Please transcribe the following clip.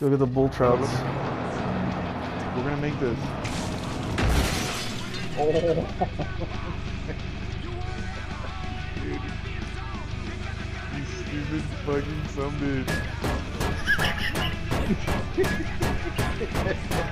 Look at the bull trouts. We're gonna make this. Oh. Dude. You stupid fucking son.